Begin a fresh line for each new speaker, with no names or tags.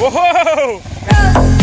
Whoa!